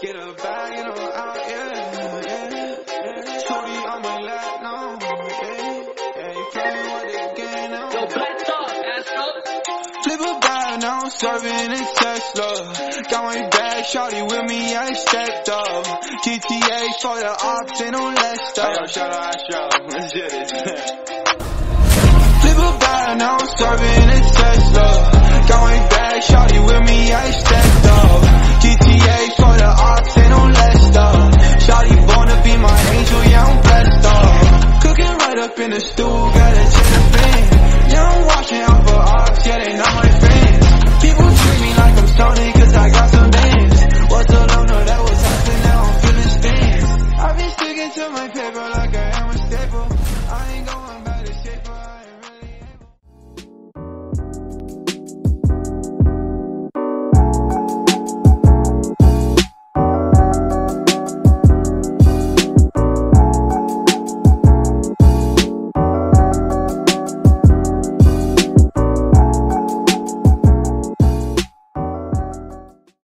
Get a bag and I'm out, yeah, yeah, yeah. Shorty on my lap now, yeah, yeah. You playing with the game now. Yo, black dog, Astro. Flip a bag, now I'm serving a Tesla. Got my bag, shorty with me, I stepped up. GTA for the ops, ain't no less stuff. Yo, shout out Astro. Let's do this. Flip a bag, now I'm serving up in the stool, got a chain band. Yeah, I'm walking off a ox, yeah, they know my fans. People treat me like I'm Sony, cause I got some bands. What's so long, that was happening, now I'm feeling stands. I've been sticking to my paper like I